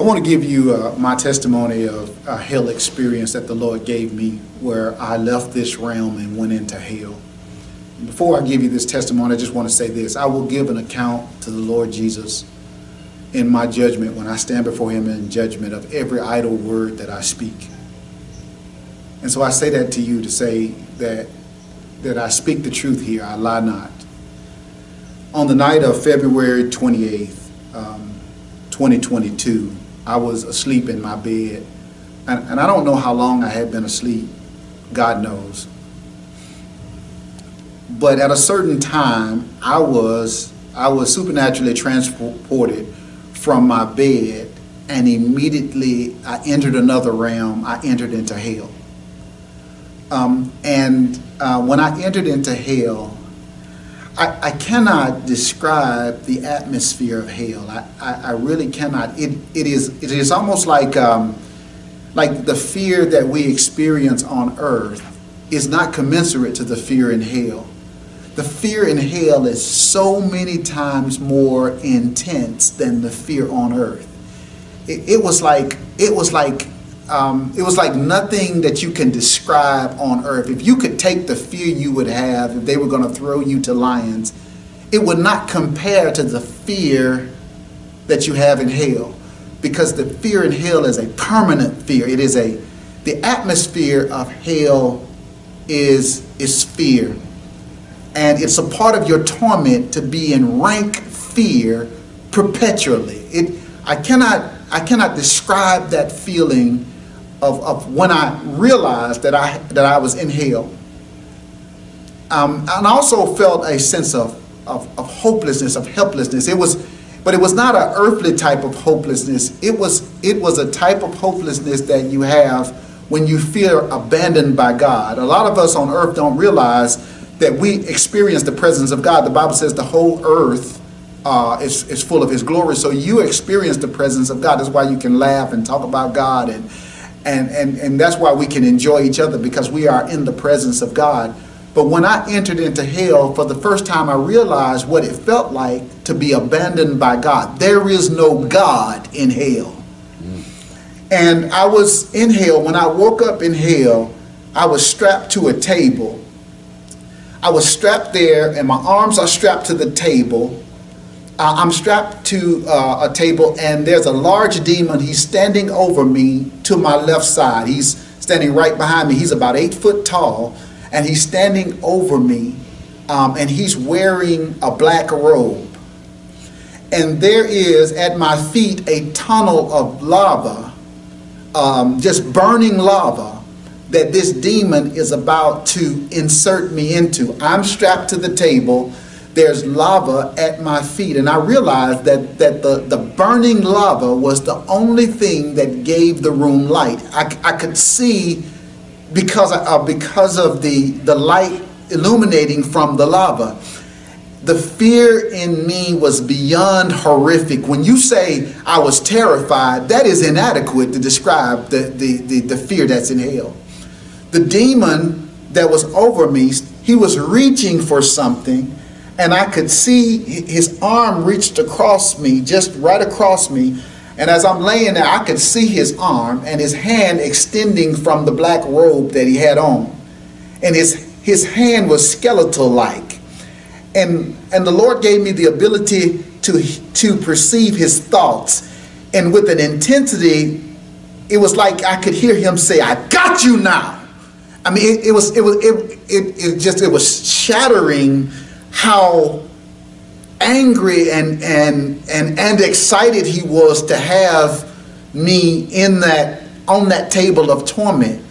I want to give you uh, my testimony of a hell experience that the Lord gave me where I left this realm and went into hell. Before I give you this testimony, I just want to say this. I will give an account to the Lord Jesus in my judgment when I stand before him in judgment of every idle word that I speak. And so I say that to you to say that that I speak the truth here, I lie not. On the night of February 28th, um, 2022, I was asleep in my bed. And, and I don't know how long I had been asleep. God knows. But at a certain time, I was I was supernaturally transported from my bed, and immediately I entered another realm. I entered into hell. Um, and uh, when I entered into hell, I, I, cannot describe the atmosphere of hell. I, I, I, really cannot. It, it, is, it is almost like, um, like the fear that we experience on earth is not commensurate to the fear in hell. The fear in hell is so many times more intense than the fear on earth. It, it was like it was like um, it was like nothing that you can describe on earth. If you could take the fear you would have if they were going to throw you to lions, it would not compare to the fear that you have in hell. Because the fear in hell is a permanent fear. It is a, the atmosphere of hell is, is fear. And it's a part of your torment to be in rank fear perpetually. It, I, cannot, I cannot describe that feeling of, of when I realized that I, that I was in hell. Um, and also felt a sense of, of, of hopelessness, of helplessness. It was, but it was not an earthly type of hopelessness. It was, it was a type of hopelessness that you have when you feel abandoned by God. A lot of us on earth don't realize that we experience the presence of God. The Bible says the whole earth uh, is, is full of His glory. So you experience the presence of God. That's why you can laugh and talk about God and and, and, and that's why we can enjoy each other because we are in the presence of God. But when I entered into hell, for the first time, I realized what it felt like to be abandoned by God. There is no God in hell. And I was in hell. When I woke up in hell, I was strapped to a table. I was strapped there, and my arms are strapped to the table uh, I'm strapped to uh, a table, and there's a large demon. He's standing over me to my left side. He's standing right behind me. He's about eight foot tall, and he's standing over me, um, and he's wearing a black robe. And there is at my feet a tunnel of lava, um, just burning lava, that this demon is about to insert me into. I'm strapped to the table there's lava at my feet. And I realized that, that the, the burning lava was the only thing that gave the room light. I, I could see because, uh, because of the, the light illuminating from the lava. The fear in me was beyond horrific. When you say I was terrified, that is inadequate to describe the, the, the, the fear that's in hell. The demon that was over me, he was reaching for something and I could see his arm reached across me, just right across me. And as I'm laying there, I could see his arm and his hand extending from the black robe that he had on. And his, his hand was skeletal like. And, and the Lord gave me the ability to, to perceive his thoughts. And with an intensity, it was like I could hear him say, I got you now. I mean, it, it was, it was, it, it, it just, it was shattering how angry and, and, and, and excited he was to have me in that, on that table of torment.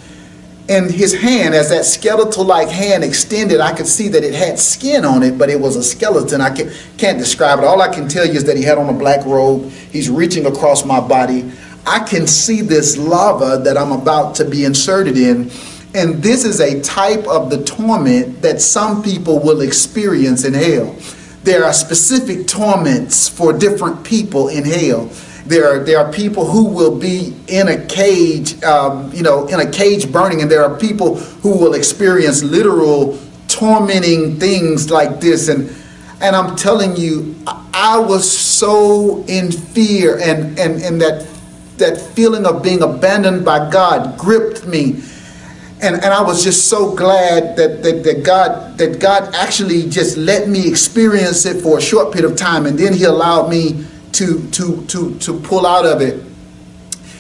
And his hand, as that skeletal like hand extended, I could see that it had skin on it, but it was a skeleton. I can't, can't describe it. All I can tell you is that he had on a black robe. He's reaching across my body. I can see this lava that I'm about to be inserted in and this is a type of the torment that some people will experience in hell. There are specific torments for different people in hell. There are, there are people who will be in a cage, um, you know, in a cage burning, and there are people who will experience literal tormenting things like this. And, and I'm telling you, I was so in fear, and, and, and that that feeling of being abandoned by God gripped me. And, and I was just so glad that, that, that God that God actually just let me experience it for a short period of time and then he allowed me to to to to pull out of it.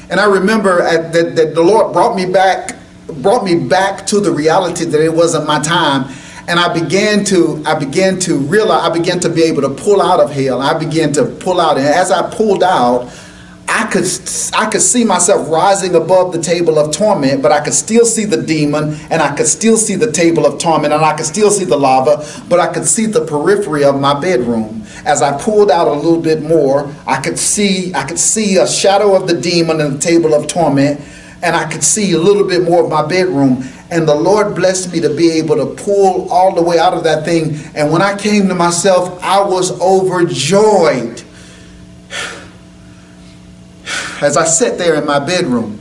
And I remember at, that, that the Lord brought me back brought me back to the reality that it wasn't my time and I began to I began to realize I began to be able to pull out of hell. I began to pull out, and as I pulled out, I could I could see myself rising above the table of torment, but I could still see the demon, and I could still see the table of torment, and I could still see the lava, but I could see the periphery of my bedroom. As I pulled out a little bit more, I could see I could see a shadow of the demon and the table of torment, and I could see a little bit more of my bedroom. And the Lord blessed me to be able to pull all the way out of that thing. And when I came to myself, I was overjoyed. As I sat there in my bedroom,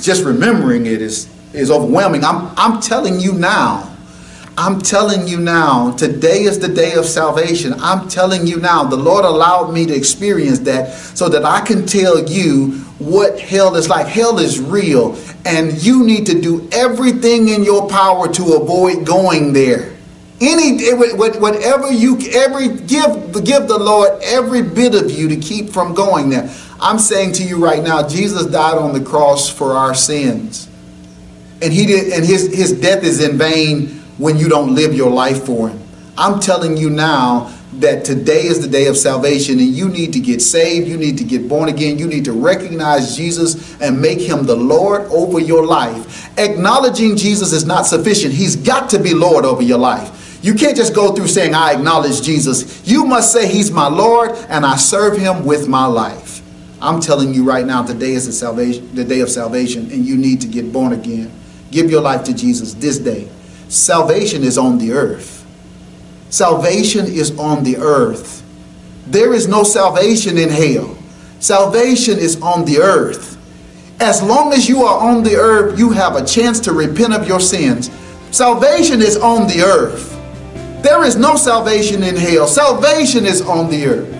just remembering it is, is overwhelming. I'm, I'm telling you now, I'm telling you now, today is the day of salvation. I'm telling you now, the Lord allowed me to experience that so that I can tell you what hell is like. Hell is real, and you need to do everything in your power to avoid going there. Any whatever you every give give the Lord every bit of you to keep from going there. I'm saying to you right now, Jesus died on the cross for our sins. And he did and his his death is in vain when you don't live your life for Him. I'm telling you now that today is the day of salvation and you need to get saved. You need to get born again. You need to recognize Jesus and make Him the Lord over your life. Acknowledging Jesus is not sufficient, He's got to be Lord over your life. You can't just go through saying, I acknowledge Jesus. You must say, He's my Lord and I serve Him with my life. I'm telling you right now, today is the, salvation, the day of salvation, and you need to get born again. Give your life to Jesus this day. Salvation is on the earth. Salvation is on the earth. There is no salvation in hell. Salvation is on the earth. As long as you are on the earth, you have a chance to repent of your sins. Salvation is on the earth. There is no salvation in hell. Salvation is on the earth.